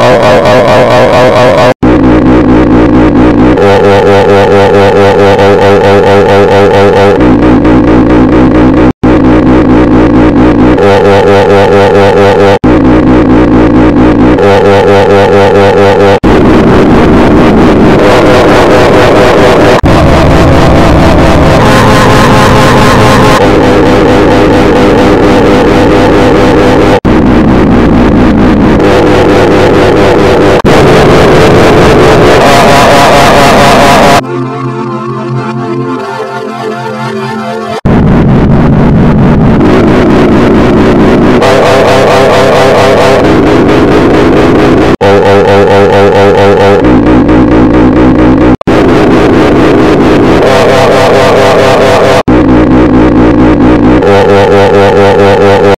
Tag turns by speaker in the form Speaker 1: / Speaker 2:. Speaker 1: 哦哦哦哦哦哦哦哦。